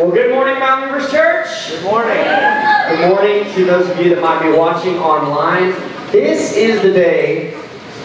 Well, good morning, Mountain Movers Church. Good morning. Good morning to those of you that might be watching online. This is the day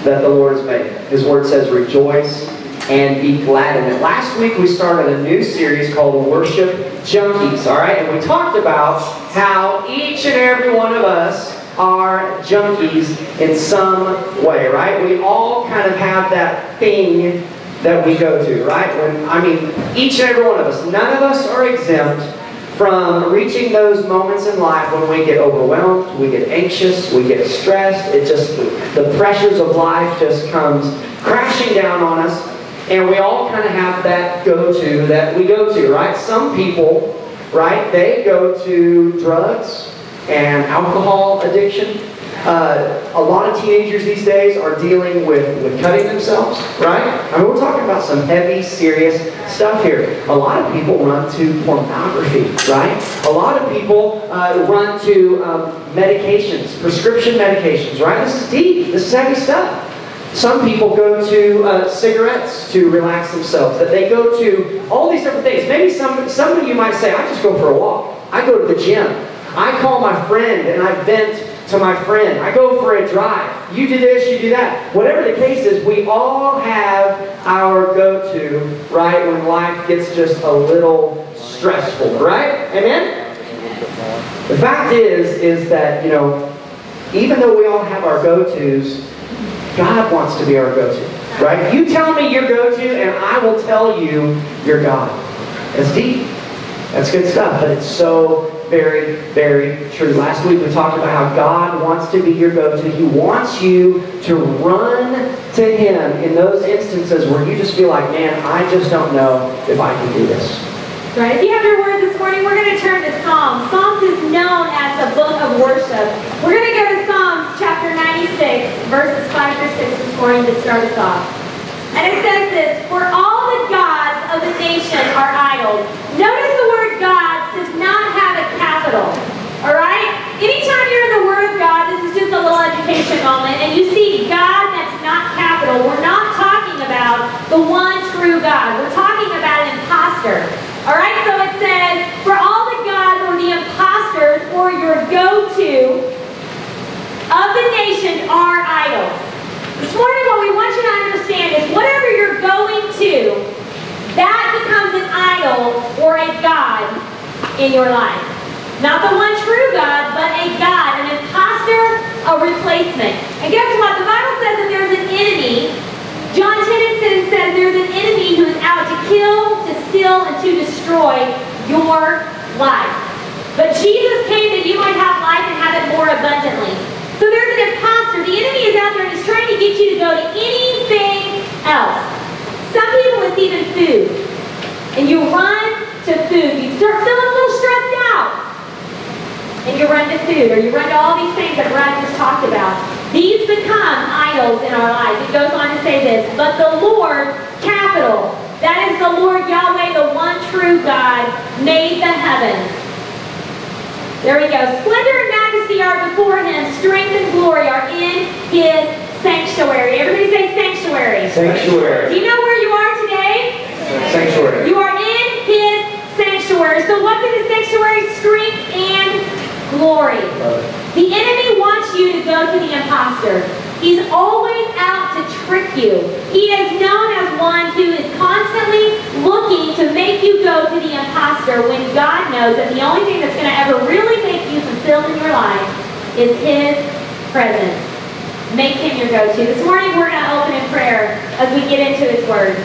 that the Lord has made. His word says, rejoice and be glad in it. Last week we started a new series called Worship Junkies, all right? And we talked about how each and every one of us are junkies in some way, right? We all kind of have that thing that we go to, right? When I mean, each and every one of us, none of us are exempt from reaching those moments in life when we get overwhelmed, we get anxious, we get stressed. It just the pressures of life just comes crashing down on us, and we all kind of have that go-to that we go to, right? Some people, right? They go to drugs and alcohol addiction uh, a lot of teenagers these days are dealing with, with cutting themselves, right? I mean, we're talking about some heavy, serious stuff here. A lot of people run to pornography, right? A lot of people uh, run to um, medications, prescription medications, right? This is deep. This is heavy stuff. Some people go to uh, cigarettes to relax themselves. That they go to all these different things. Maybe some some of you might say, "I just go for a walk. I go to the gym. I call my friend and I vent to my friend. I go for a drive. You do this, you do that. Whatever the case is, we all have our go-to, right, when life gets just a little stressful, right? Amen? The fact is, is that, you know, even though we all have our go-tos, God wants to be our go-to, right? You tell me your go-to, and I will tell you your God. That's deep. That's good stuff, but it's so very, very true. Last week we talked about how God wants to be your go-to. He wants you to run to Him in those instances where you just feel like, man, I just don't know if I can do this. Right. If you have your word this morning, we're going to turn to Psalms. Psalms is known as the book of worship. We're going to go to Psalms chapter 96, verses 5 through 6 this morning to start us off. And it says this, For all the gods of the nation are idols. Notice the word have a. Alright? Anytime you're in the Word of God, this is just a little education moment, and you see God that's not capital, we're not talking about the one true God. We're talking about an imposter. Alright, so it says, For all the gods or the imposters or your go-to of the nations are idols. This morning what we want you to understand is whatever you're going to, that becomes an idol or a God in your life. Not the one true God, but a God, an impostor, a replacement. And guess what? The Bible says that there's an enemy. John 10 10 says there's an enemy who is out to kill, to steal, and to destroy your life. But Jesus came that you might have life and have it more abundantly. So there's an imposter. The enemy is out there and he's trying to get you to go to anything else. Some people it's even food. And you run to food. You start feeling a little stressed out. And you run to food, or you run to all these things that Brad just talked about. These become idols in our lives. It goes on to say this, but the Lord, capital, that is the Lord Yahweh, the one true God, made the heavens. There we go. Splendor and majesty are before him. Strength and glory are in his sanctuary. Everybody say sanctuary. Sanctuary. Do you know where you are today? Sanctuary. You are in his sanctuary. So what's in his sanctuary? Strength and glory. The enemy wants you to go to the imposter. He's always out to trick you. He is known as one who is constantly looking to make you go to the imposter when God knows that the only thing that's going to ever really make you fulfilled in your life is his presence. Make him your go-to. This morning we're going to open in prayer as we get into his word.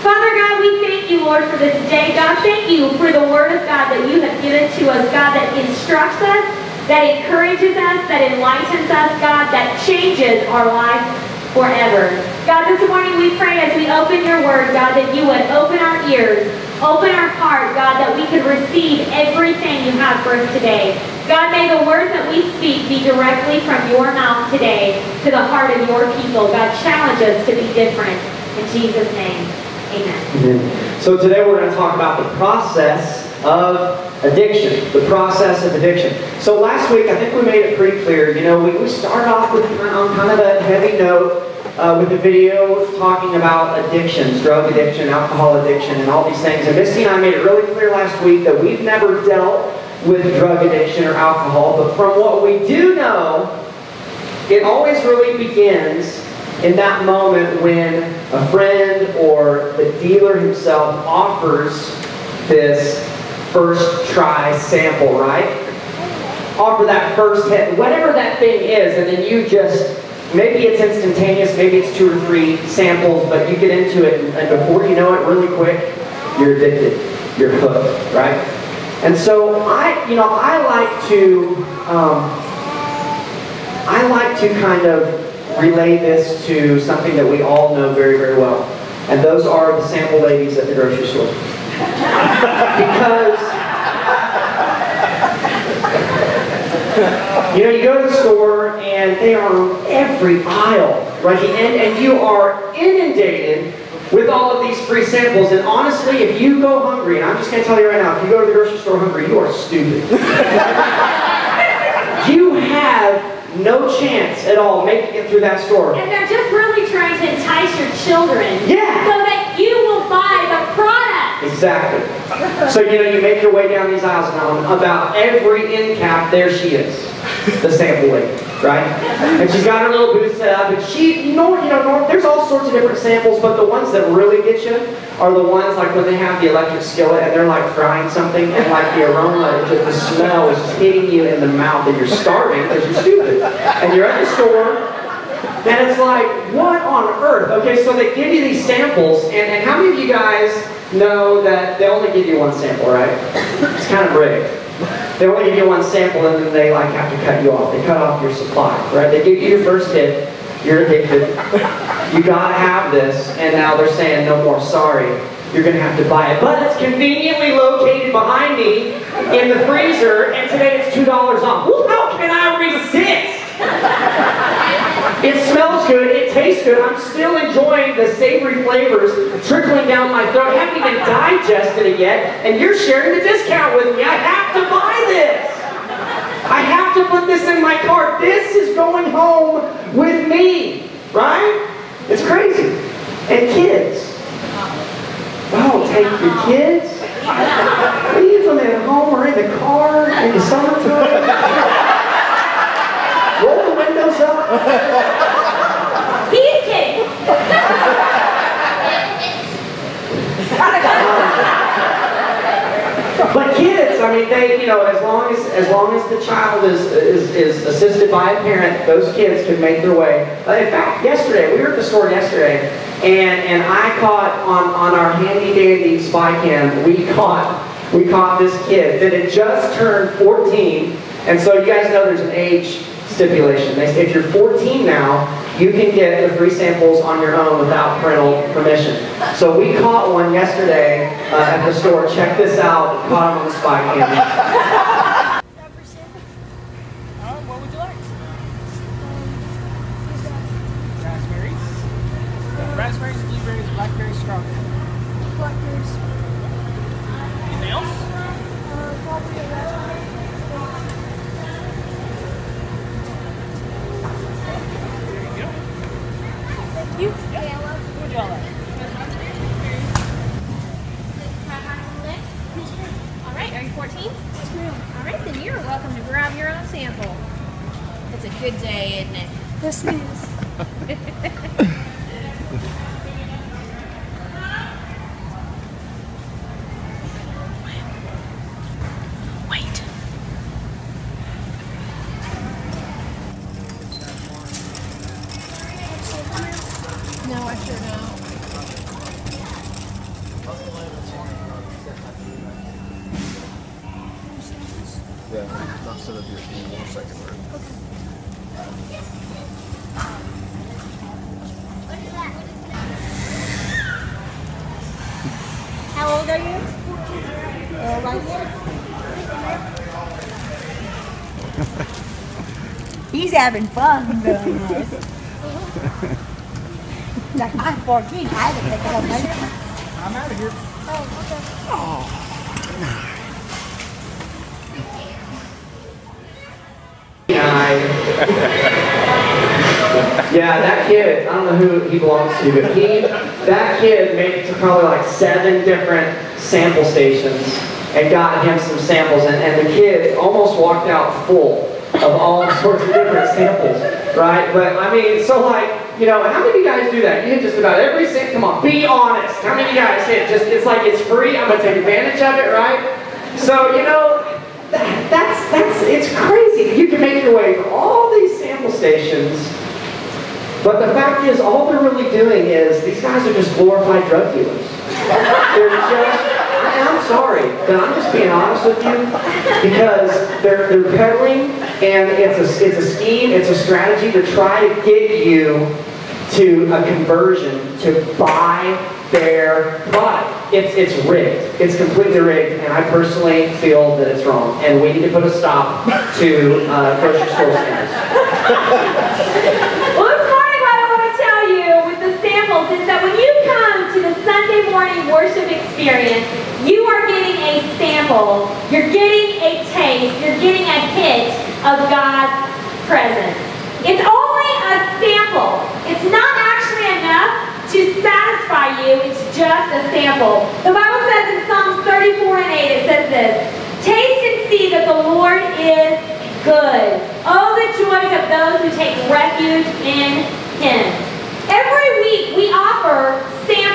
Father God, we thank you, Lord, for this day. God, thank you for the word of God that you have given to us, God, that instructs us, that encourages us, that enlightens us, God, that changes our life forever. God, this morning we pray as we open your word, God, that you would open our ears, open our heart, God, that we could receive everything you have for us today. God, may the words that we speak be directly from your mouth today to the heart of your people. God, challenge us to be different. In Jesus' name. Amen. So today we're going to talk about the process of addiction. The process of addiction. So last week I think we made it pretty clear. You know, we, we started off with on kind of a heavy note uh, with the video talking about addictions, drug addiction, alcohol addiction, and all these things. And Misty and I made it really clear last week that we've never dealt with drug addiction or alcohol, but from what we do know, it always really begins in that moment when a friend or the dealer himself offers this first try sample, right? Offer that first hit, whatever that thing is, and then you just, maybe it's instantaneous, maybe it's two or three samples, but you get into it, and before you know it, really quick, you're addicted. You're hooked, right? And so I, you know, I like to, um, I like to kind of relay this to something that we all know very, very well. And those are the sample ladies at the grocery store. because, you know, you go to the store and they are on every aisle, right? And, and you are inundated with all of these free samples. And honestly, if you go hungry, and I'm just going to tell you right now, if you go to the grocery store hungry, you are stupid. you have no chance at all making it through that store. And they're just really trying to entice your children. Yeah. So that you will buy the product. Exactly. So, you know, you make your way down these aisles and about every end cap, there she is, the sample lady, right? And she's got her little booth set up, and she, you know, you know, there's all sorts of different samples, but the ones that really get you are the ones like when they have the electric skillet and they're like frying something, and like the aroma, just the smell is just hitting you in the mouth, and you're starving because you're stupid. And you're at the store, and it's like, what on earth? Okay, so they give you these samples, and, and how many of you guys know that they only give you one sample, right? It's kind of rigged. They only give you one sample and then they like have to cut you off. They cut off your supply, right? They give you your first hit, you're addicted, you gotta have this, and now they're saying no more, sorry. You're gonna have to buy it. But it's conveniently located behind me in the freezer, and today it's $2 off. Well, how can I resist? It smells good, it tastes good, I'm still enjoying the savory flavors trickling down my throat. I haven't even digested it yet, and you're sharing the discount with me. I have to buy this. I have to put this in my cart. This is going home with me, right? It's crazy. And kids. Oh, take your kids, leave them at home or in the car in the summertime. Roll the windows up. He's kidding. But kids, I mean, they, you know, as long as as long as the child is is, is assisted by a parent, those kids can make their way. Uh, in fact, yesterday we were at the store yesterday, and and I caught on on our handy dandy spy cam, we caught we caught this kid that had just turned 14, and so you guys know there's an age stipulation. If you're 14 now, you can get the free samples on your own without parental permission. So we caught one yesterday uh, at the store. Check this out. Caught him on the spy cam. He's having fun doing this. like I'm 14, I had to pick it up later. I'm out of here. I Yeah, that kid, I don't know who he belongs to, but he, that kid made it to probably like seven different sample stations and got him some samples, and, and the kid almost walked out full of all sorts of different samples, right? But I mean, so like, you know, how many of you guys do that? You hit just about every sample. Come on, be honest. How many of you guys hit? Just it's like it's free. I'm gonna take advantage of it, right? So you know, that, that's that's it's crazy. You can make your way through all these sample stations. But the fact is, all they're really doing is these guys are just glorified drug dealers. They're just, I- I'm sorry, but I'm just being honest with you because they're, they're peddling and it's a, it's a scheme, it's a strategy to try to get you to a conversion to buy their product. It's, it's rigged. It's completely rigged, and I personally feel that it's wrong. And we need to put a stop to uh, grocery store scams. Well, this morning what I want to tell you with the samples is that when you come to the Sunday morning worship experience, you are getting a sample. You're getting a taste. You're getting a hit of God's presence. It's only a sample. It's not actually enough to satisfy you. It's just a sample. The Bible says in Psalms 34 and 8, it says this, Taste and see that the Lord is good. Oh, the joys of those who take refuge in Him. Every week we offer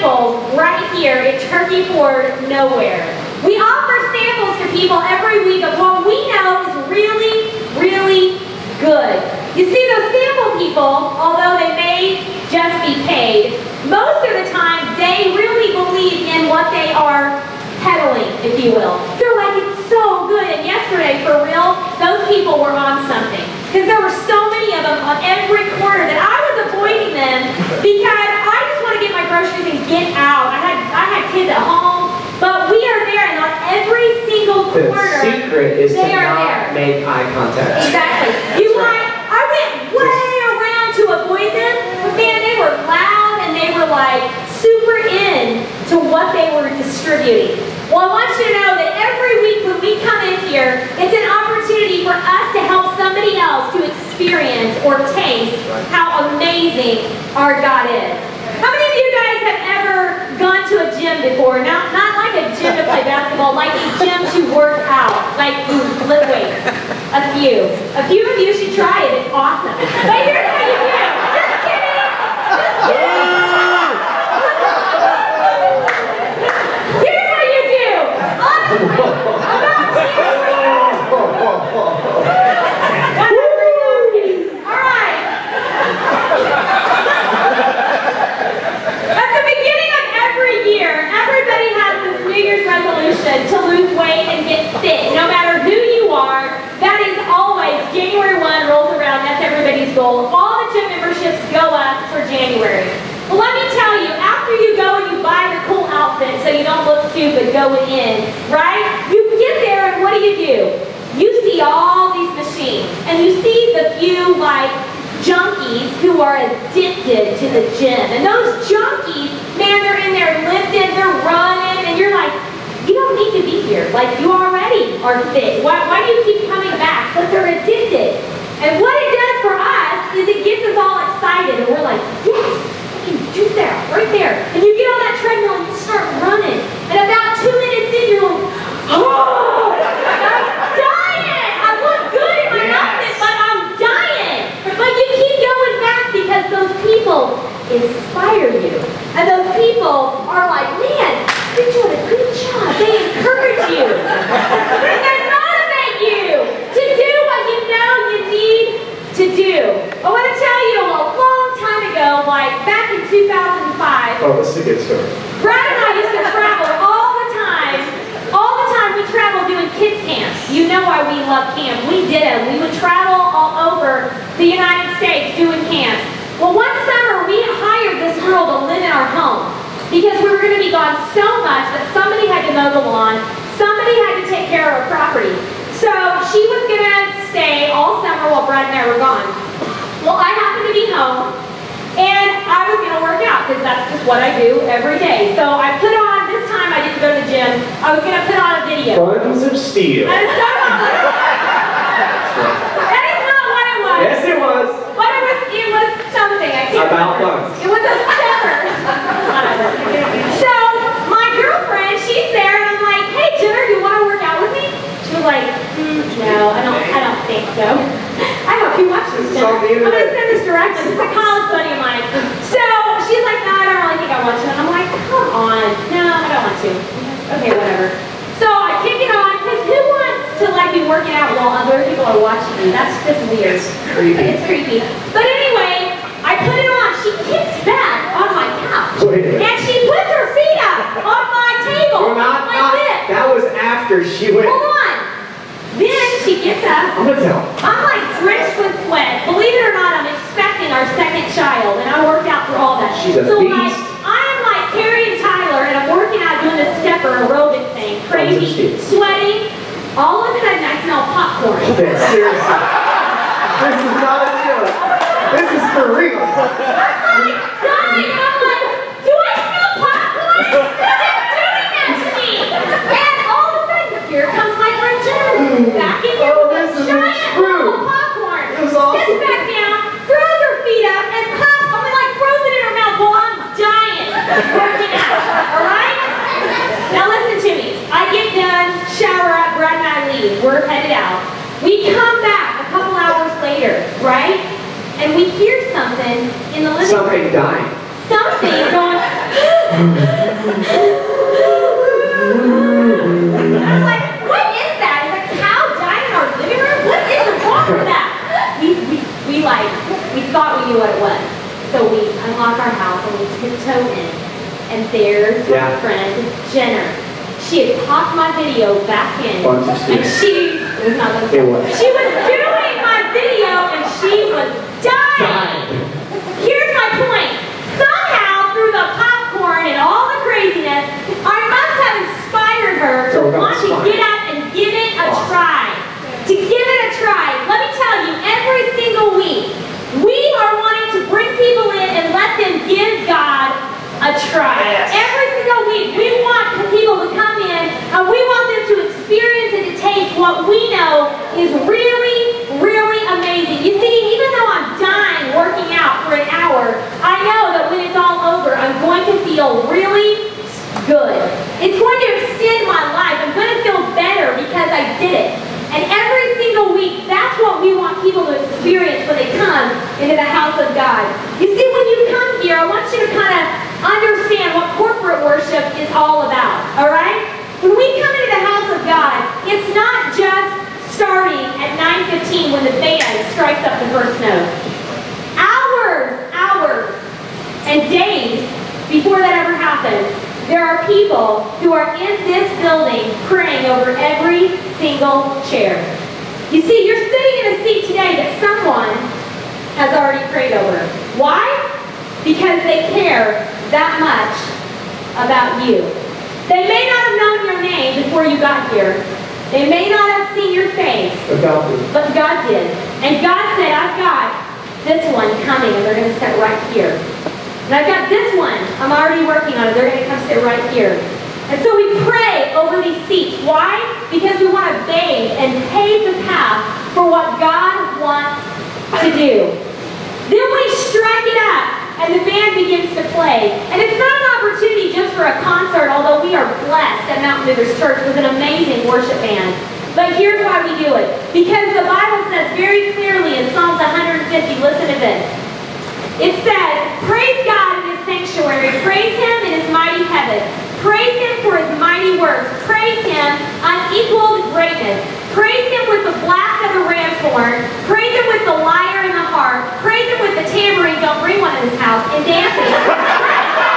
samples right here at Turkey Ford Nowhere. We offer samples to people every week of what we know is really, really good. You see, those sample people, although they may just be paid, most of the time they really believe in what they are peddling, if you will. They're like, it's so good. And yesterday, for real, those people were on something. Because there were so many of them on every corner that I was avoiding them because I just want to get my groceries and get out. I had I had kids at home, but we are there and on every single The corner. secret is to are not there. make eye contact. Exactly. You right. might, I went way around to avoid them, but man, they were loud and they were like super in to what they were distributing. Well, I want you to know that every week when we come in here, it's an opportunity for us to help somebody else to experience or taste how amazing our God is. How many of you guys have ever gone to a gym before? Not, not like a gym to play basketball, like a gym to work out, like you lift weights. A few. A few of you should try it. It's awesome. But here's what you do. Just kidding. Just kidding. Here's what you do. Honestly, about you. All right. At the beginning of every year, everybody has this New Year's resolution to lose weight and get fit. No matter who you are, that is always January 1 rolls around. That's everybody's goal. All the gym memberships go up for January. Well, let me tell you, after you go and you buy your cool outfit so you don't look stupid going in, right? You get there and what do you do? You see all these machines and you see the few like junkies who are addicted to the gym. And those junkies, man, they're in there lifting, they're running, and you're like, you don't need to be here. Like, you already are fit. Why, why do you keep coming back? But they're addicted. And what it does for us is it gets us all excited, and we're like, yes, I can do that right there. And you get on that treadmill and you start running. And about two minutes in, you're like, oh, I'm dying. I look good in my Yes. outfit, but I'm dying. But you keep going back because those people inspire you. And those people are like, man, you're doing a good job. They encourage you. and they motivate you to do what you know you need to do. I want to tell you a long time ago, like back in 2005, Oh, this is a good story. Brad and I used to travel all the time. All the time we traveled doing kids camps. You know why we love camp. We did them. We would travel all over the United States doing camps. Well, one summer we hired this girl to live in our home because we were going to be gone so much that somebody had to mow the lawn, somebody had to take care of our property. So she was going to stay all summer while Brad and I were gone. Well, I happened to be home, and I was going to work out because that's just what I do every day. So I put on, this time I didn't go to the gym, I was going to put on a video. Buns of steel. That is not, that is not what it was. Yes, it was. But it was, it was About buns. It was a stepper. So my girlfriend, she's there, and I'm like, "Hey, Jenner, you want to work out with me?" She was like, mm, "No, I don't. I don't think so." I hope you watch this. This Jenner. I'm gonna send this directions. It's a college buddy of mine. So she's like, "No, I don't really think I want to." And I'm like, "Come on, no, I don't want to." Okay, whatever. So I kick it on because who wants to like be working out while other people are watching you? That's just weird. creepy. It's creepy. But anyway, I put it on. She kicks back on my couch. Wait. And she puts her feet up on my table. Well, not, like not, this. that was after she went. Hold on. Then she gets up. I'm gonna tell. I'm like drenched with sweat. Believe it or not, I'm expecting our second child, and I worked out for all that. She's a so like, beast. I'm like carrying Tyler, and I'm working out doing this stepper aerobic thing, crazy, sweating. All of a sudden, I smell popcorn. Okay, seriously. This is not a joke. This is for real. I'm like dying. I'm like, do I smell popcorn? Who's doing that to me? And all of a sudden, here comes my friend Jen. Back in here Oh, with this a is giant true. bowl of popcorn. It was awesome. Sits back down, throws her feet up, and pops. I mean, like throws it in her mouth while I'm dying, working out. All right? Now listen to me. I get done, shower up, Brad and I leave. We're headed out. We come back a couple hours later, right? And we hear something in the living room Something dying. something going. I'm like, what is that? Is a cow dying in our living room? What is wrong with that? We, we, we like, we thought we knew what it was. So we unlock our house and we tiptoe in. And there's my Yeah. friend Jenner. She had popped my video back in. Bunch and she, it was not those It was. She was doing my video and she was dying. Dying. Here's my point. Somehow, through the popcorn and all the craziness, I must have inspired her to So we're gonna want to inspire. get up and give it a Awesome. try. To give it a try. Let me tell you, every single week, we are wanting to bring people in and let them give God a try. Yes. Every single week, we want people to come in and we want them to experience and to taste what we know is really, really amazing. You see, even though I'm dying working out for an hour, I know that when it's all over, I'm going to feel really good. It's going to extend my life. I'm going to feel better because I did it. And every single week, that's what we want people to experience when they come the house of God. You see, when you come here, I want you to kind of understand what corporate worship is all about, all right? When we come into the house of God, it's not just starting at 9.15 when the band strikes up the first note. Hours, hours, and days before that ever happens, there are people who are in this building praying over every single chair. You see, you're sitting in a seat today that someone has already prayed over. Why? Because they care that much about you. They may not have known your name before you got here. They may not have seen your face, About the but God did. And God said, I've got this one coming, and they're going to sit right here. And I've got this one, I'm already working on it. They're going to come sit right here. And so we pray over these seats. Why? Because we want to bathe and pave the path for what God wants to do. Then we strike it up, and the band begins to play. And it's not an opportunity just for a concert, although we are blessed at Mountain Movers Church with an amazing worship band. But here's why we do it. Because the Bible says very clearly in Psalms 150, listen to this. It says, Praise God in his sanctuary, praise him in his mighty heaven, praise him for his mighty works, praise him unequaled greatness, praise him with the blast of the ram's horn, praise him with the lyre and the harp, praise him with the tambourine, don't bring one in this house, and dancing. Praise him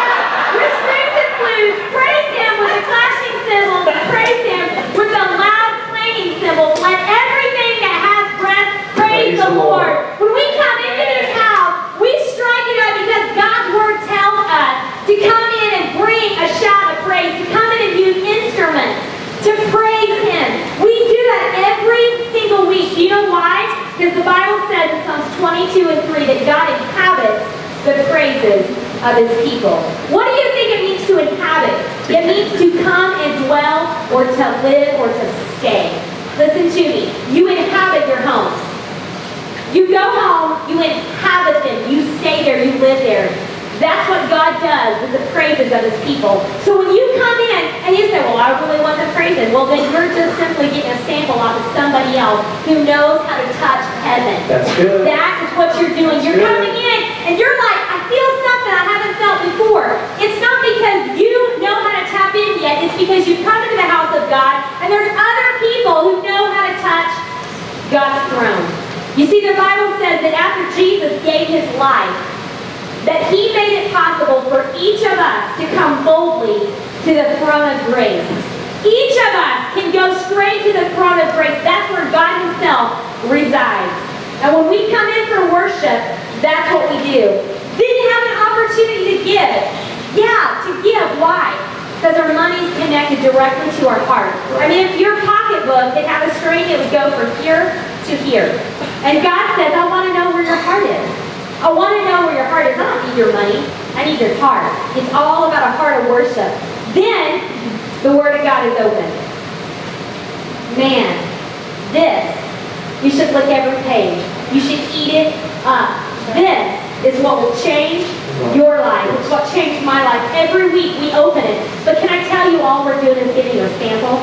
with strings and flutes, praise him with the clashing cymbals, praise him with the loud clanging cymbals. Let everything that has breath praise, Praise the Lord. Lord. When we come into this house, we strike it up because God's word tells us to come in and bring a shout of praise, to come in and use instruments to praise Him. We do that every single week. Do you know why? Because the Bible says in Psalms 22 and 3 that God inhabits the praises of His people. What do you think it means to inhabit? It means to come and dwell or to live or to stay. Listen to me. You inhabit your homes. You go home, you inhabit them, you stay there, you live there. That's what God does with the praises of his people. So when you come in and you say, well, I really want the praises, well, then you're just simply getting a sample off of somebody else who knows how to touch heaven. That's good. That is what you're doing. You're good. coming in and you're like, I feel something I haven't felt before. It's not because you know how to tap in yet. It's because you've come into the house of God and there's other people who know how to touch God's throne. You see, the Bible says that after Jesus gave his life, that he made it possible for each of us to come boldly to the throne of grace. Each of us can go straight to the throne of grace. That's where God himself resides. And when we come in for worship, that's what we do. You have an opportunity to give. Yeah, to give. Why? Because our money's connected directly to our heart. I mean, if your pocketbook could have a string, it would go from here to here. And God says, I want to know where your heart is. I want to know where your heart is. I don't need your money. I need your heart. It's all about a heart of worship. Then the Word of God is open. Man, this, you should look every page. You should eat it up. This is what will change your life. It's what changed my life. Every week we open it. But can I tell you all we're doing is giving you a sample?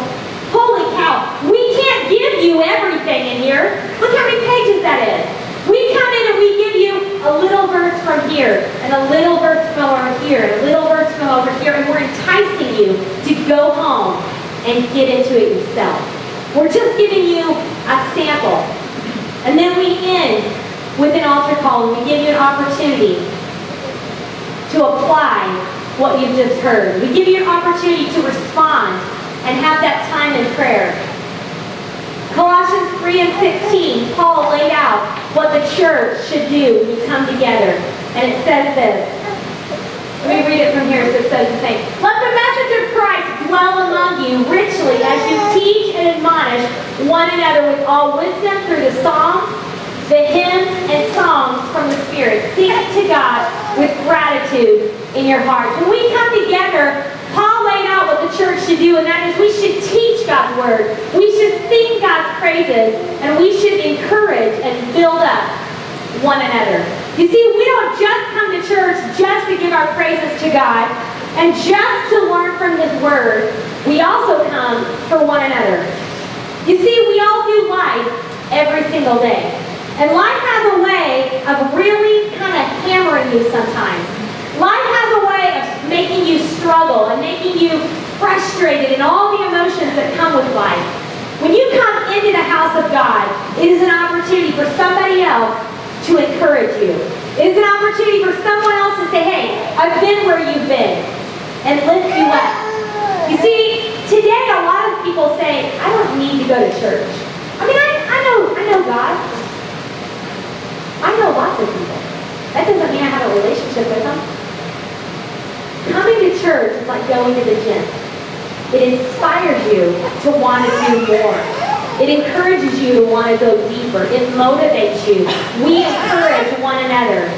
Holy cow, we can't give you everything in here. Look how many pages that is. We come in and we give you a little verse from here, and a little verse from over here, and a little verse from over here, and we're enticing you to go home and get into it yourself. We're just giving you a sample. And then we end with an altar call, and we give you an opportunity to apply what you've just heard. We give you an opportunity to respond and have that time in prayer. Colossians 3 and 16, Paul laid out what the church should do when you come together. And it says this. Let me read it from here so it says the same. Let the message of Christ dwell among you richly as you teach and admonish one another with all wisdom through the Psalms, the hymns, and songs from the Spirit. Sing to God with gratitude in your heart. When we come together, Paul laid out what the church should do, and that is we should teach God's word. We should sing God's praises, and we should encourage and build up one another. You see, we don't just come to church just to give our praises to God and just to learn from His Word. We also come for one another. You see, we all do life every single day. And life has a way of really kind of hammering you sometimes. Life has a way of making you struggle and making you frustrated and all the emotions that come with life. When you come into the house of God, it is an opportunity for somebody else to encourage you. It is an opportunity for someone else to say, hey, I've been where you've been, and lift you up. You see, today a lot of people say, I don't need to go to church. I mean, I, I know I know God. I know lots of people. That doesn't mean I have a relationship with them. Coming to church is like going to the gym. It inspires you to want to do more. It encourages you to want to go deeper. It motivates you. We encourage one another.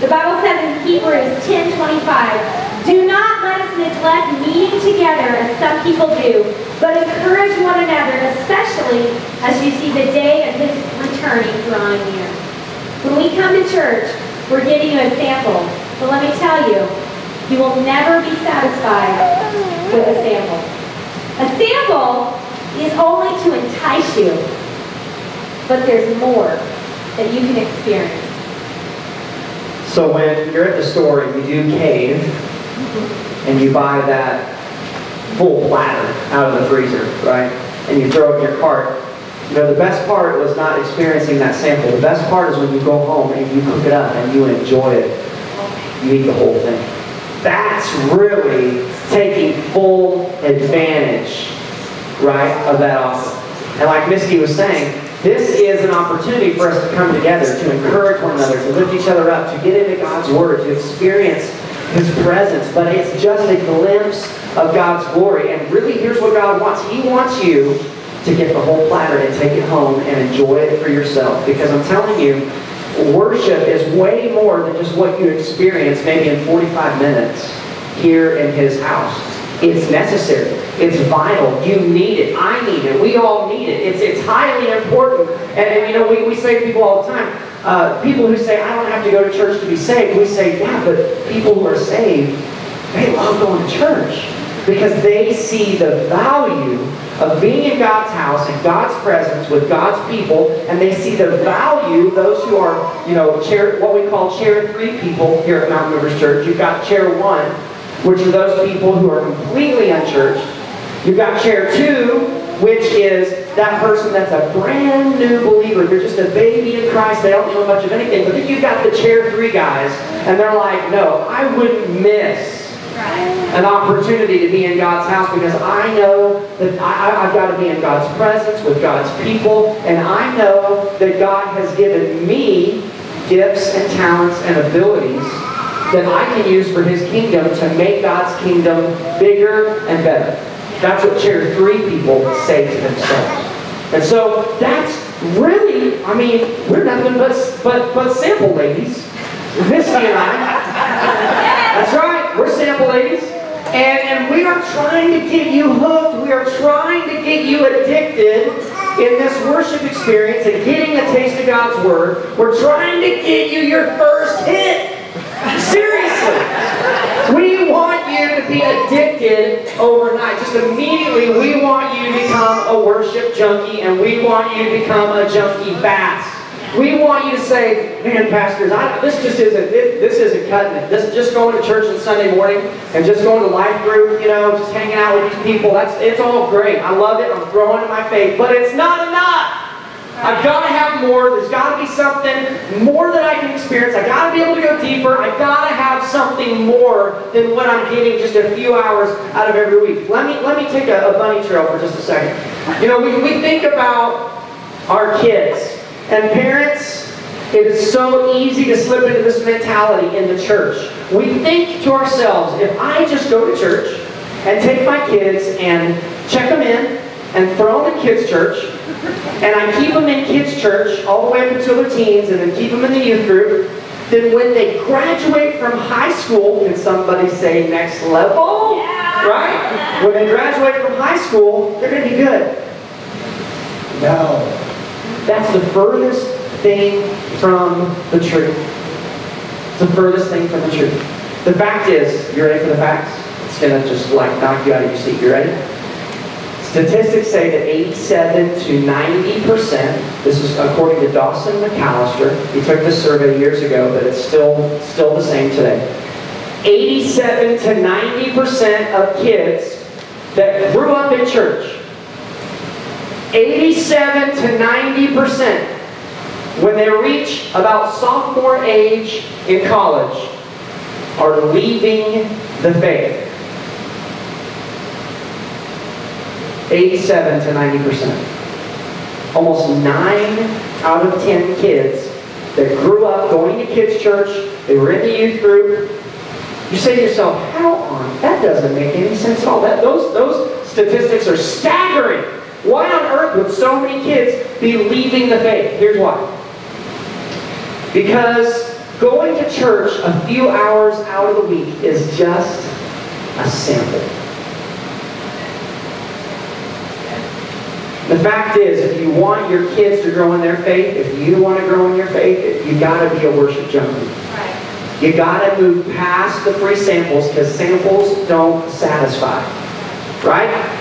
The Bible says in Hebrews 10 25, do not let us neglect meeting together as some people do, but encourage one another, especially as you see the day of his returning drawing near. When we come to church, we're giving you a sample. But let me tell you, you will never be satisfied with a sample. A sample is only to entice you, but there's more that you can experience. So when you're at the store and you do cave and you buy that full platter out of the freezer, right? And you throw it in your cart. You know, the best part was not experiencing that sample. The best part is when you go home and you cook it up and you enjoy it. You eat the whole thing. That's really taking full advantage, right, of that offer. And like Misty was saying, this is an opportunity for us to come together, to encourage one another, to lift each other up, to get into God's Word, to experience His presence. But it's just a glimpse of God's glory. And really, here's what God wants. He wants you to get the whole platter and take it home and enjoy it for yourself. Because I'm telling you, worship is way more than just what you experience maybe in 45 minutes here in His house. It's necessary. It's vital. You need it. I need it. We all need it. It's, it's highly important. And, and you know, we, we say to people all the time, uh, people who say, I don't have to go to church to be saved, we say, yeah, but people who are saved, they love going to church because they see the value of being in God's house in God's presence with God's people, and they see the value. Those who are, you know, chair, what we call chair three people here at Mountain Movers Church. You've got chair one, which are those people who are completely unchurched. You've got chair two, which is that person that's a brand new believer. They're just a baby in Christ. They don't know much of anything. But then you've got the chair three guys, and they're like, no, I wouldn't miss an opportunity to be in God's house because I know that I, have got to be in God's presence with God's people, and I know that God has given me gifts and talents and abilities that I can use for His kingdom to make God's kingdom bigger and better. That's what chair three people say to themselves. And so that's really, I mean, we're nothing but, but, but sample ladies. Misty and I. That's right, we're sample ladies. And, and we are trying to get you hooked. We are trying to get you addicted in this worship experience and getting a taste of God's Word. We're trying to get you your first hit. Seriously. We want you to be addicted overnight. Just immediately, we want you to become a worship junkie and we want you to become a junkie fast. We want you to say, man, pastors, I, this just isn't, it, this isn't cutting it. This just going to church on Sunday morning and just going to life group, you know, just hanging out with these people. That's, it's all great. I love it. I'm growing in my faith. But it's not enough. I've got to have more. There's got to be something more that I can experience. I've got to be able to go deeper. I've got to have something more than what I'm getting just a few hours out of every week. Let me, let me take a, a bunny trail for just a second. You know, we, we think about our kids. And parents, it is so easy to slip into this mentality in the church. We think to ourselves, if I just go to church and take my kids and check them in and throw them in kids' church, and I keep them in kids' church all the way up until the teens and then keep them in the youth group, then when they graduate from high school, can somebody say next level? Yeah. Right? When they graduate from high school, they're going to be good. No. That's the furthest thing from the truth. It's the furthest thing from the truth. The fact is, you ready for the facts? It's going to just like knock you out of your seat. You ready? Statistics say that 87 to 90%, this is according to Dawson McAllister, he took this survey years ago, but it's still, still the same today. 87 to 90% of kids that grew up in church 87 to 90% when they reach about sophomore age in college are leaving the faith. 87 to 90%. Almost 9 out of 10 kids that grew up going to kids' church, they were in the youth group. You say to yourself, how on? That doesn't make any sense at all. That, those, those statistics are staggering. Why on earth would so many kids be leaving the faith? Here's why. Because going to church a few hours out of the week is just a sample. The fact is, if you want your kids to grow in their faith, if you want to grow in your faith, you got to be a worship junkie. Right. You got to move past the free samples because samples don't satisfy. Right?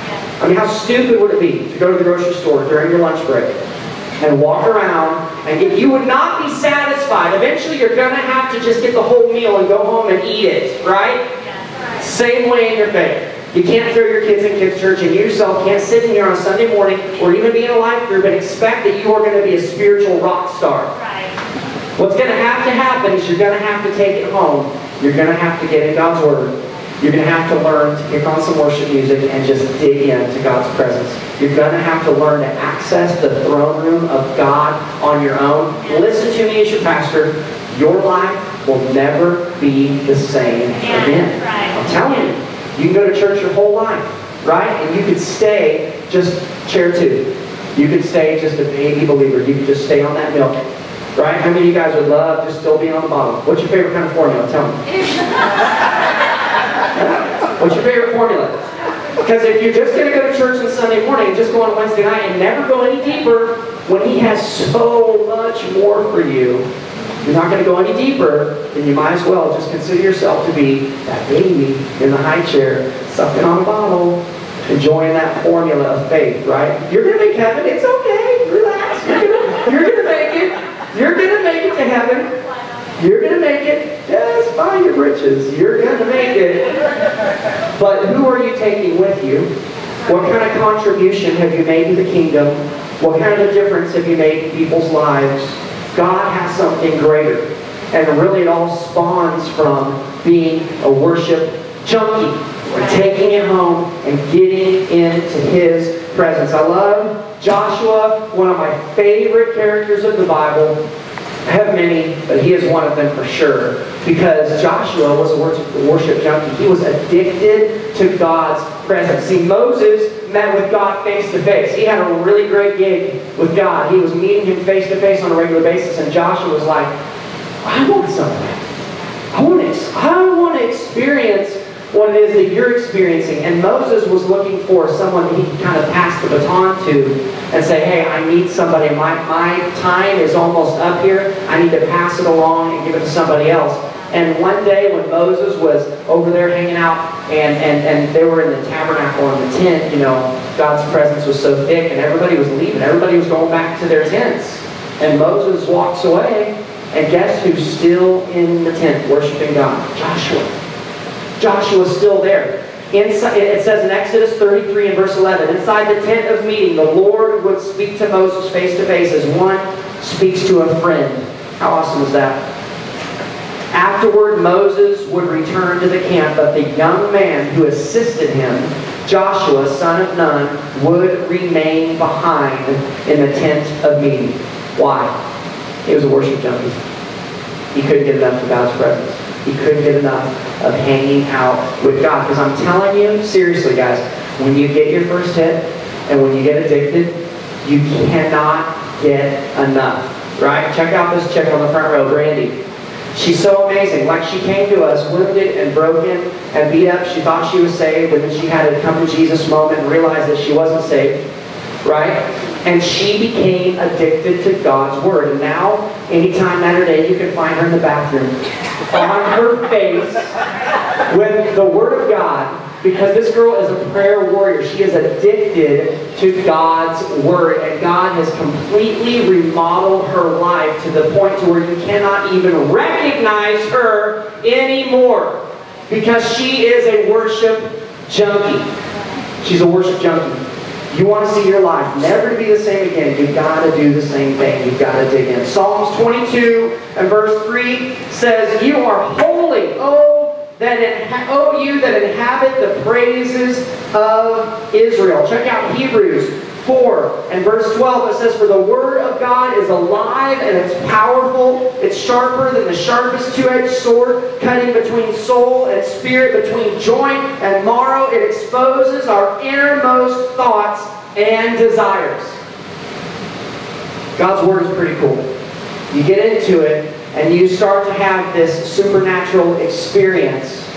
I mean, how stupid would it be to go to the grocery store during your lunch break and walk around and get, you would not be satisfied. Eventually, you're going to have to just get the whole meal and go home and eat it, right? Same way in your faith. You can't throw your kids in kids' church and you yourself can't sit in here on Sunday morning or even be in a life group and expect that you are going to be a spiritual rock star. Right. What's going to have to happen is you're going to have to take it home. You're going to have to get in God's Word. You're going to have to learn to pick on some worship music and just dig into God's presence. You're going to have to learn to access the throne room of God on your own. Listen to me as your pastor. Your life will never be the same again. I'm telling you. You can go to church your whole life, right? And you could stay just chair two. You could stay just a baby believer. You could just stay on that milk. Right? How many of you guys would love just still being on the bottom? What's your favorite kind of formula? Tell me. What's your favorite formula? Because if you're just going to go to church on Sunday morning and just go on Wednesday night and never go any deeper, when He has so much more for you, you're not going to go any deeper, then you might as well just consider yourself to be that baby in the high chair, sucking on a bottle, enjoying that formula of faith, right? You're going to make heaven. It's okay. Relax. You're going to make it. You're going to make it to heaven. You're going to make it. Yes, buy your riches. You're going to make it. But who are you taking with you? What kind of contribution have you made to the kingdom? What kind of difference have you made in people's lives? God has something greater. And really it all spawns from being a worship junkie. We're taking it home and getting into His presence. I love Joshua, one of my favorite characters of the Bible. Have many, but he is one of them for sure. Because Joshua was a worship, worship junkie. He was addicted to God's presence. See, Moses met with God face to face. He had a really great gig with God. He was meeting him face to face on a regular basis, and Joshua was like, I want something. I want to, I want to experience what it is that you're experiencing. And Moses was looking for someone he could kind of pass the baton to and say, hey, I need somebody. My, my time is almost up here. I need to pass it along and give it to somebody else. And one day when Moses was over there hanging out and, and, and they were in the tabernacle in the tent, you know, God's presence was so thick and everybody was leaving. Everybody was going back to their tents. And Moses walks away and guess who's still in the tent worshiping God? Joshua. Joshua's still there. Inside, it says in Exodus 33 and verse 11, inside the tent of meeting, the Lord would speak to Moses face to face as one speaks to a friend. How awesome is that? Afterward, Moses would return to the camp, but the young man who assisted him, Joshua, son of Nun, would remain behind in the tent of meeting. Why? He was a worship junkie. He couldn't get enough of God's presence. He couldn't get enough of hanging out with God. Because I'm telling you, seriously, guys, when you get your first hit and when you get addicted, you cannot get enough. Right? Check out this chick on the front row, Brandy. She's so amazing. Like she came to us wounded and broken and beat up. She thought she was saved, and then she had a come to Jesus moment and realized that she wasn't saved. Right? And she became addicted to God's Word. And now, anytime night or day, you can find her in the bathroom on her face with the Word of God because this girl is a prayer warrior. She is addicted to God's Word. And God has completely remodeled her life to the point to where you cannot even recognize her anymore because she is a worship junkie. She's a worship junkie. You want to see your life never to be the same again, you've got to do the same thing. You've got to dig in. Psalms 22 and verse 3 says, You are holy, oh, that inha- oh you that inhabit the praises of Israel. Check out Hebrews 4 and verse 12. It says, For the word of God is alive and it's powerful. It's sharper than the sharpest two-edged sword, cutting between soul and spirit, between joint and marrow. It exposes our innermost thoughts and desires. God's word is pretty cool. You get into it and you start to have this supernatural experience.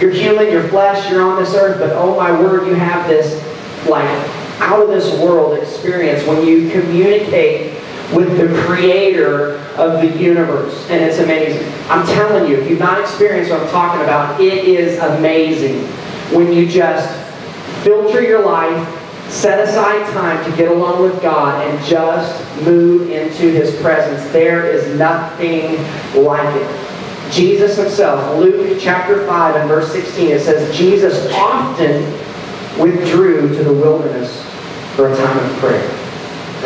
You're human, you're flesh, you're on this earth, but oh my word, you have this like out of this world experience when you communicate with the creator of the universe. And it's amazing. I'm telling you, if you've not experienced what I'm talking about, it is amazing when you just filter your life, set aside time to get along with God, and just move into His presence. There is nothing like it. Jesus himself, Luke chapter 5 and verse 16, it says, Jesus often withdrew to the wilderness for a time of prayer.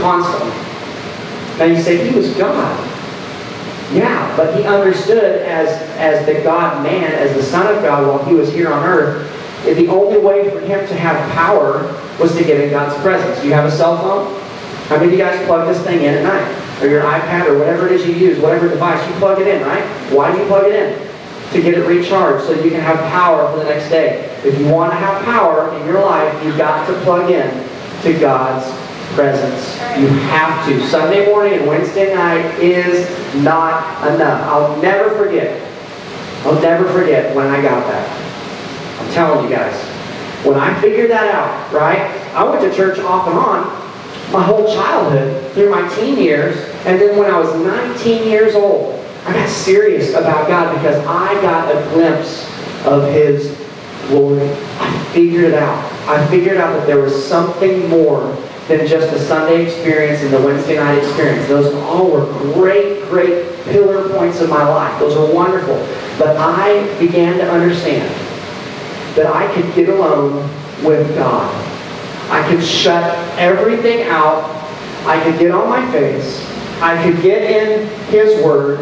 Constantly. Now you say, he was God. Yeah, but he understood as, as the God man, as the Son of God while he was here on earth, the only way for him to have power was to get in God's presence. You have a cell phone? How many of you guys plug this thing in at night? Or your iPad or whatever it is you use, whatever device, you plug it in, right? Why do you plug it in? To get it recharged so you can have power for the next day. If you want to have power in your life, you've got to plug in to God's presence. You have to. Sunday morning and Wednesday night is not enough. I'll never forget. I'll never forget when I got that. I'm telling you guys. When I figured that out, right? I went to church off and on my whole childhood, through my teen years, and then when I was 19 years old, I got serious about God because I got a glimpse of His glory. I figured it out. I figured out that there was something more than just the Sunday experience and the Wednesday night experience. Those all were great, great pillar points of my life. Those were wonderful. But I began to understand that I could get alone with God. I could shut everything out. I could get on my face. I could get in His Word.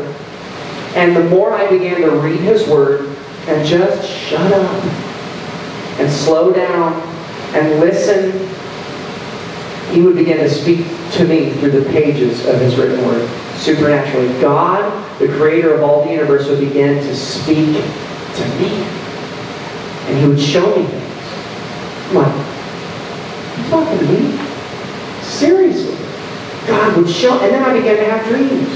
And the more I began to read His Word and just shut up and slow down and listen, He would begin to speak to me through the pages of His written Word supernaturally. God, the creator of all the universe, would begin to speak to me. And He would show me things. I'm like, you talking to me? Seriously. God would show, and then I began to have dreams.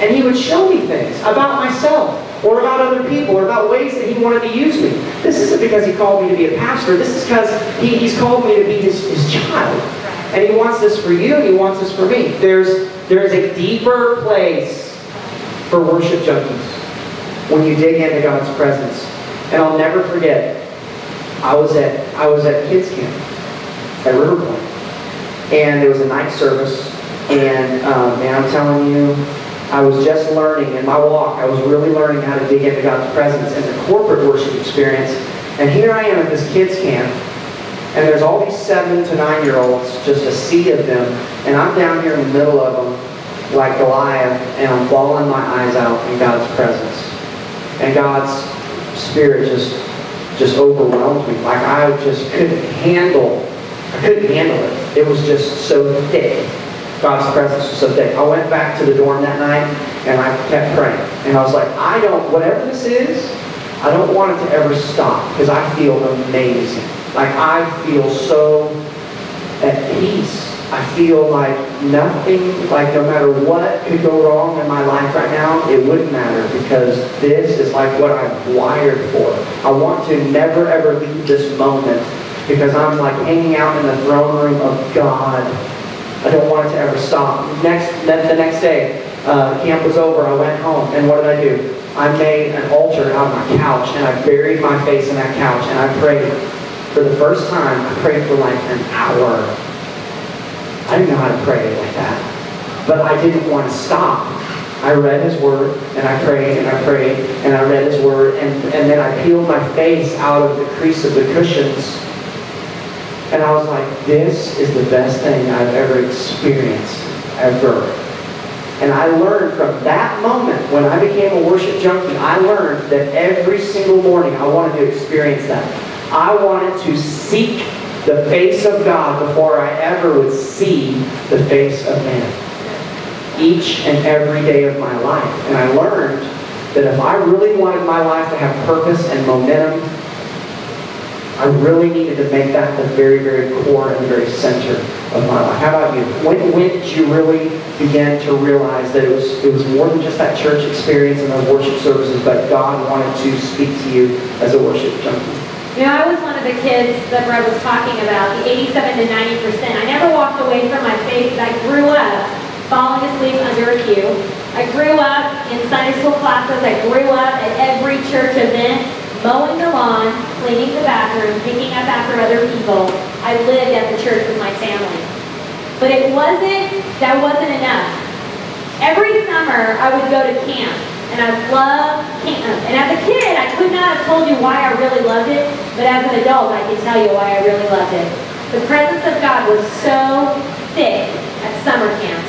And he would show me things about myself, or about other people, or about ways that he wanted to use me. This isn't because he called me to be a pastor. This is because he, he's called me to be his, his child. And he wants this for you, and he wants this for me. There's, there's a deeper place for worship junkies when you dig into God's presence. And I'll never forget, I was at I was at kids camp at River Point, and there was a night service, and um, man, I'm telling you, I was just learning in my walk. I was really learning how to dig into God's presence and the corporate worship experience. And here I am at this kids camp, and there's all these seven to nine year olds, just a sea of them, and I'm down here in the middle of them, like Goliath, and I'm bawling my eyes out in God's presence, and God's Spirit just just overwhelmed me. Like I just couldn't handle, I couldn't handle it. It was just so thick. God's presence was so thick. I went back to the dorm that night and I kept praying. And I was like, I don't, whatever this is, I don't want it to ever stop because I feel amazing. Like I feel so at peace. I feel like nothing, like no matter what could go wrong in my life right now, it wouldn't matter because this is like what I'm wired for. I want to never ever leave this moment because I'm like hanging out in the throne room of God. I don't want it to ever stop. Next, the next day, uh, camp was over. I went home, and what did I do? I made an altar out of my couch, and I buried my face in that couch, and I prayed. For the first time, I prayed for like an hour. I didn't know how to pray like that. But I didn't want to stop. I read his word, and I prayed, and I prayed, and I read his word, and, and then I peeled my face out of the crease of the cushions. And I was like, this is the best thing I've ever experienced, ever. And I learned from that moment, when I became a worship junkie, I learned that every single morning I wanted to experience that. I wanted to seek the face of God before I ever would see the face of man. Each and every day of my life. And I learned that if I really wanted my life to have purpose and momentum, I really needed to make that the very, very core and the very center of my life. How about you? When, when did you really begin to realize that it was it was more than just that church experience and those worship services, but God wanted to speak to you as a worship junkie? You know, I was one of the kids that Brett was talking about, the 87 to 90 percent. I never walked away from my faith. I grew up falling asleep under a pew. I grew up in Sunday school classes. I grew up at every church event, mowing the lawn, cleaning the bathroom, picking up after other people. I lived at the church with my family. But it wasn't, that wasn't enough. Every summer, I would go to camp. And I loved camp. And as a kid, I could not have told you why I really loved it, but as an adult, I can tell you why I really loved it. The presence of God was so thick at summer camps.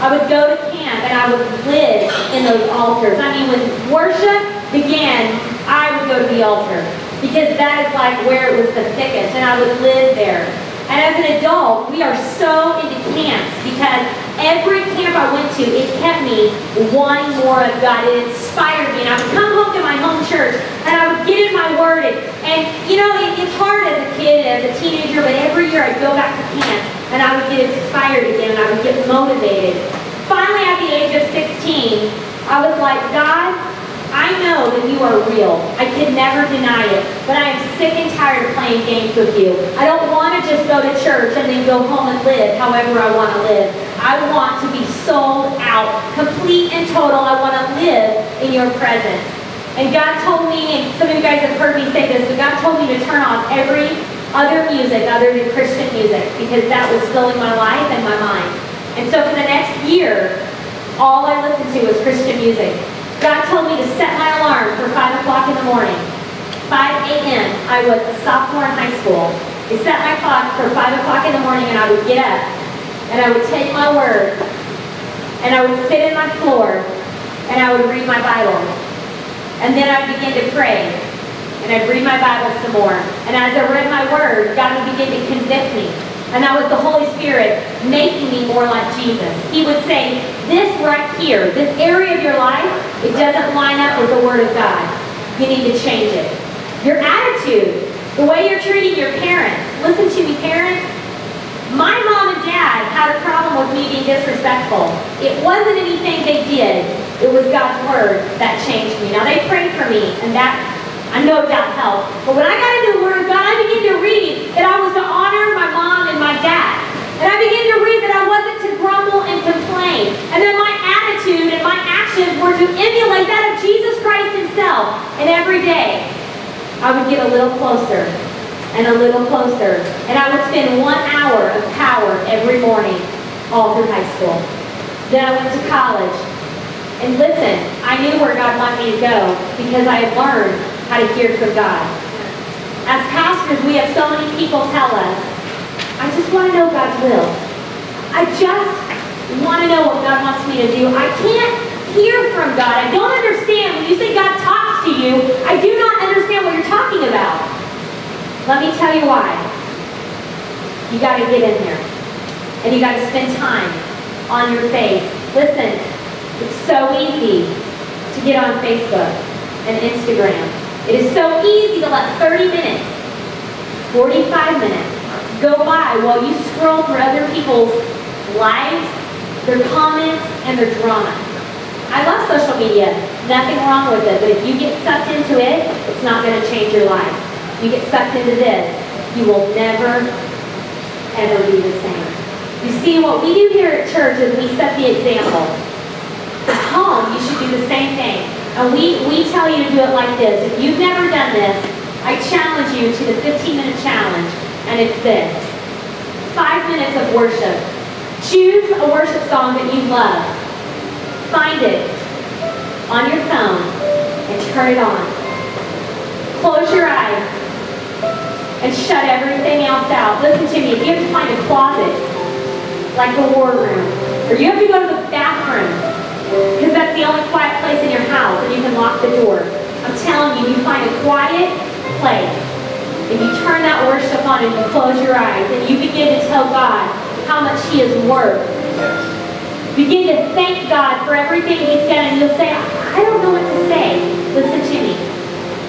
I would go to camp and I would live in those altars. I mean, when worship began, I would go to the altar because that is like where it was the thickest, and I would live there. And as an adult, we are so into camps because every camp I went to, it kept me wanting more of God. It inspired me. And I would come home to my home church and I would get in my word. And, and you know, it, it's hard as a kid, as a teenager, but every year I'd go back to camp and I would get inspired again and I would get motivated. Finally, at the age of 16, I was like, God, I know that you are real. I could never deny it. But I am sick and tired of playing games with you. I don't want to just go to church and then go home and live however I want to live. I want to be sold out, complete and total. I want to live in your presence. And God told me, and some of you guys have heard me say this, but God told me to turn off every other music other than Christian music because that was filling my life and my mind. And so for the next year, all I listened to was Christian music. God told me to set my alarm for 5 o'clock in the morning. 5 a.m. I was a sophomore in high school. I set my clock for 5 o'clock in the morning and I would get up and I would take my word and I would sit in my floor and I would read my Bible. And then I'd begin to pray and I'd read my Bible some more. And as I read my word, God would begin to convict me. And that was the Holy Spirit making me more like Jesus. He would say, this right here, this area of your life, it doesn't line up with the Word of God. You need to change it. Your attitude, the way you're treating your parents. Listen to me, parents. My mom and dad had a problem with me being disrespectful. It wasn't anything they did. It was God's Word that changed me. Now, they prayed for me, and that I know that helped. But when I got into the Word of God, I began to read that I was to honor my mom and my dad. And I began to read that I wasn't to grumble and complain. And that my attitude and my actions were to emulate that of Jesus Christ himself. And every day, I would get a little closer and a little closer. And I would spend one hour of power every morning all through high school. Then I went to college. And listen, I knew where God wanted me to go because I had learned how to hear from God. As pastors, we have so many people tell us, I just want to know God's will. I just want to know what God wants me to do. I can't hear from God. I don't understand. When you say God talks to you, I do not understand what you're talking about. Let me tell you why. You got to get in there. And you got to spend time on your face. Listen, it's so easy to get on Facebook and Instagram. It is so easy to let 30 minutes, 45 minutes go by while you scroll through other people's lives, their comments, and their drama. I love social media. Nothing wrong with it. But if you get sucked into it, it's not going to change your life. You get sucked into this, you will never, ever be the same. You see, what we do here at church is we set the example. At home, you should do the same thing. And we, we tell you to do it like this. If you've never done this, I challenge you to the 15-minute challenge. And it's this. Five minutes of worship. Choose a worship song that you love. Find it on your phone and turn it on. Close your eyes and shut everything else out. Listen to me. If you have to find a closet, like the war room, or you have to go to the bathroom, because that's the only quiet place in your house, and you can lock the door. I'm telling you, you find a quiet place, and you turn that worship on, and you close your eyes, and you begin to tell God how much He is worth. Begin to thank God for everything He's done, and you'll say, I don't know what to say. Listen to me.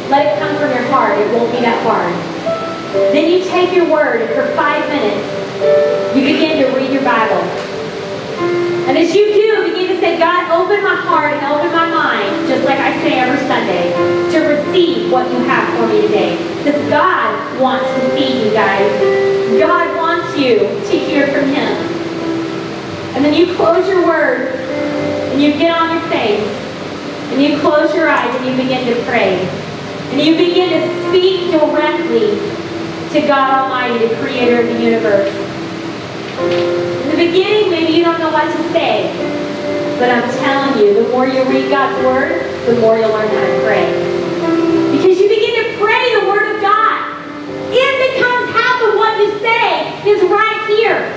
Let it come from your heart. It won't be that hard. Then you take your word, and for five minutes, you begin to read your Bible. As you do, begin to say, God, open my heart and open my mind, just like I say every Sunday, to receive what you have for me today. Because God wants to feed you guys. God wants you to hear from Him. And then you close your word, and you get on your face, and you close your eyes, and you begin to pray. And you begin to speak directly to God Almighty, the creator of the universe. Beginning, maybe you don't know what to say. But I'm telling you, the more you read God's Word, the more you'll learn how to pray. Because you begin to pray the Word of God. It becomes half of what you say is right here.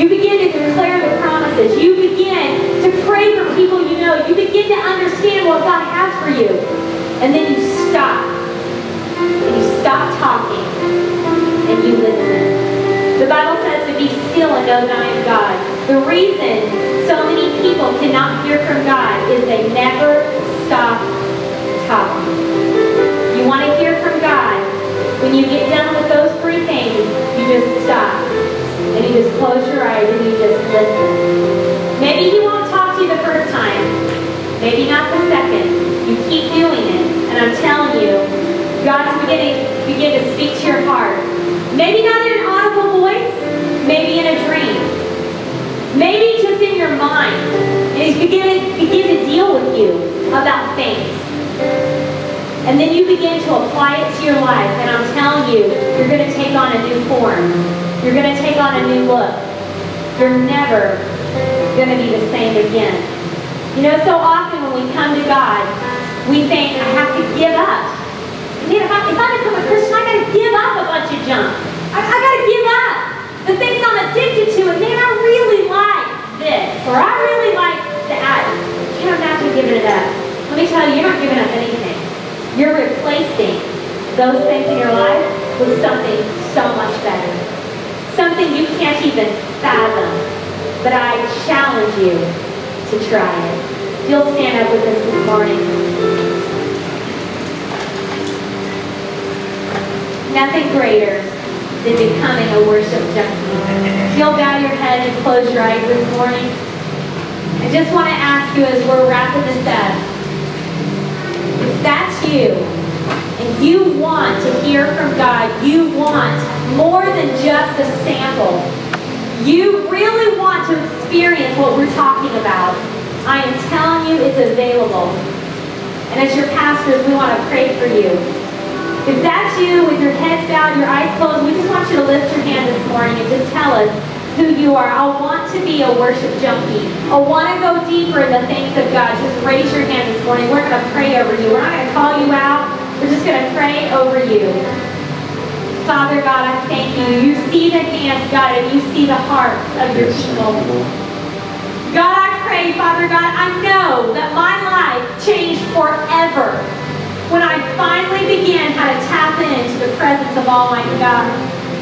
You begin to declare the promises. You begin to pray for people you know. You begin to understand what God has for you. And then you stop. And you stop talking. And you listen. The Bible says to be still and know that I am God. The reason so many people cannot hear from God is they never stop talking. You want to hear from God. When you get done with those three things, you just stop. And you just close your eyes and you just listen. Maybe he won't talk to you the first time. Maybe not the second. You keep doing it. And I'm telling you, God's beginning begin to speak to your heart. Maybe not in an Maybe just in your mind, is begin, begin to deal with you about things. And then you begin to apply it to your life, and I'm telling you, you're going to take on a new form. You're going to take on a new look. You're never going to be the same again. You know, so often when we come to God, we think, I have to give up. If I become a Christian, I got to give up a bunch of junk. I, I got to give the things I'm addicted to. And man, I really like this, or I really like that. You can't imagine giving it up. Let me tell you, you're not giving up anything. You're replacing those things in your life with something so much better. Something you can't even fathom. But I challenge you to try it. You'll stand up with us this morning. Nothing greater than becoming a worship junkie. If you'll bow your head and close your eyes this morning. I just want to ask you as we're wrapping this up, if that's you, and you want to hear from God, you want more than just a sample, you really want to experience what we're talking about, I am telling you it's available. And as your pastors, we want to pray for you. If that's you, with your heads bowed, your eyes closed, we just want you to lift your hand this morning and just tell us who you are. I want to be a worship junkie. I want to go deeper in the things of God. Just raise your hand this morning. We're going to pray over you. We're not going to call you out. We're just going to pray over you. Father God, I thank you. You see the hands, God, and you see the hearts of your people. God, I pray, Father God, I know that my life changed forever when I finally began how to tap into the presence of Almighty God.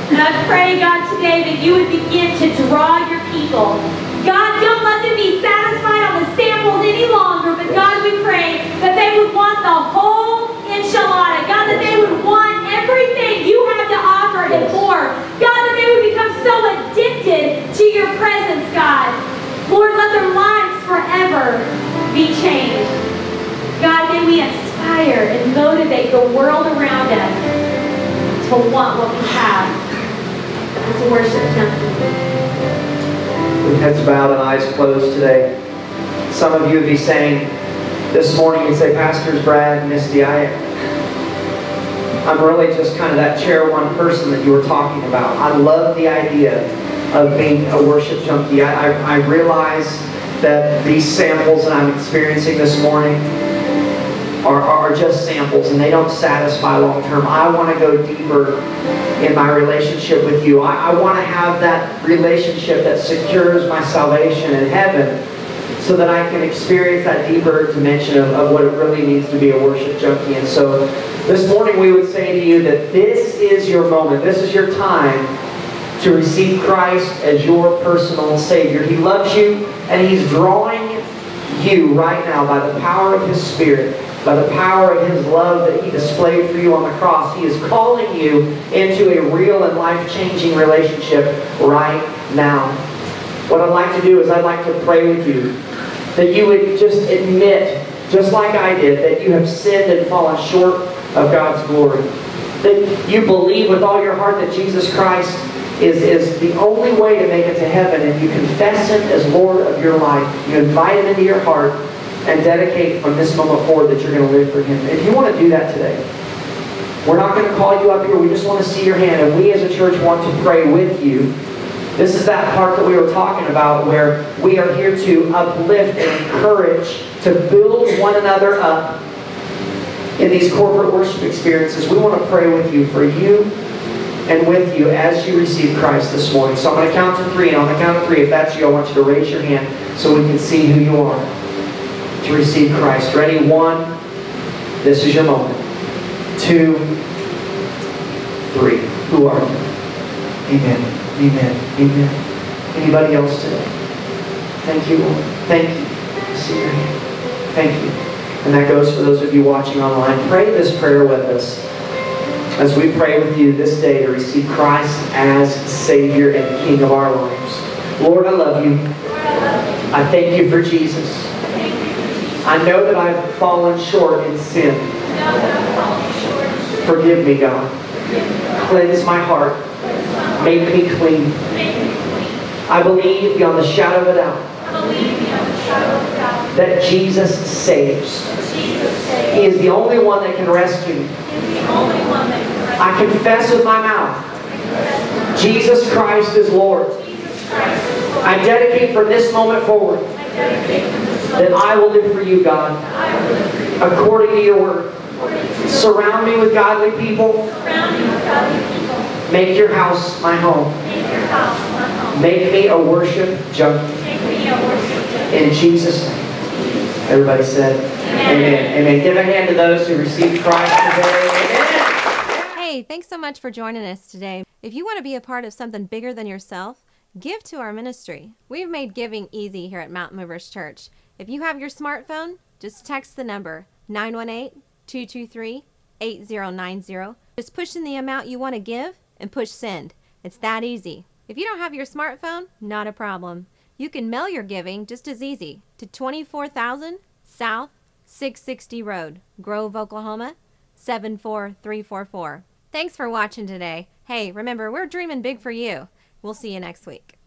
And I pray, God, today that you would begin to draw your people. God, don't let them be satisfied on the samples any longer, but God, we pray that they would want the whole enchilada. God, that they would want everything you have to offer and more. God, that they would become so addicted to your presence, God. Lord, let their lives forever be changed. God, may we inspire and motivate the world around us to want what we have as a worship junkies. With heads bowed and eyes closed today. Some of you would be saying this morning, you'd say, Pastors Brad Misty, I, I'm really just kind of that chair one person that you were talking about. I love the idea of being a worship junkie. I, I, I realize that these samples that I'm experiencing this morning are, are just samples and they don't satisfy long term. I want to go deeper in my relationship with you. I, I want to have that relationship that secures my salvation in heaven so that I can experience that deeper dimension of, of what it really means to be a worship junkie. And so this morning we would say to you that this is your moment. This is your time to receive Christ as your personal Savior. He loves you and He's drawing you right now by the power of His Spirit, by the power of His love that He displayed for you on the cross. He is calling you into a real and life-changing relationship right now. What I'd like to do is I'd like to pray with you that you would just admit, just like I did, that you have sinned and fallen short of God's glory. That you believe with all your heart that Jesus Christ is, is the only way to make it to heaven and you confess Him as Lord of your life. You invite Him into your heart and dedicate from this moment forward that you're going to live for Him. If you want to do that today, we're not going to call you up here. We just want to see your hand. And we as a church want to pray with you. This is that part that we were talking about where we are here to uplift and encourage, to build one another up in these corporate worship experiences. We want to pray with you for you and with you as you receive Christ this morning. So I'm going to count to three, and on the count of three, if that's you, I want you to raise your hand so we can see who you are to receive Christ. Ready? One. This is your moment. Two. Three. Who are you? Amen. Amen. Amen. Anybody else today? Thank you, Lord. Thank you. See your hand. Thank you. And that goes for those of you watching online. Pray this prayer with us as we pray with you this day to receive Christ as Savior and King of our lives. Lord, I love you. I thank you for Jesus. I know that I've fallen short in sin. Forgive me, God. Cleanse my heart. Make me clean. I believe beyond the shadow of a doubt that Jesus saves. He is the only one that can rescue. I confess with my mouth. Jesus Christ is Lord. I dedicate from this moment forward I dedicate from this that. I will live for you, God, I will live for you. according to your word. According to your Surround me with godly people. surround godly people. Make your house my home. Make your house my home. Make me a worship junkie. Make me a worship In Jesus' name. Everybody said, Amen. Amen. Give a hand to those who received Christ today. Amen. Hey, thanks so much for joining us today. If you want to be a part of something bigger than yourself, give to our ministry. We've made giving easy here at Mountain Movers Church. If you have your smartphone, just text the number 918 223 8090. Just push in the amount you want to give and push send. It's that easy. If you don't have your smartphone, not a problem. You can mail your giving just as easy to 24000 South 660 Road, Grove, Oklahoma 74344. Thanks for watching today. Hey, remember, we're dreaming big for you. We'll see you next week.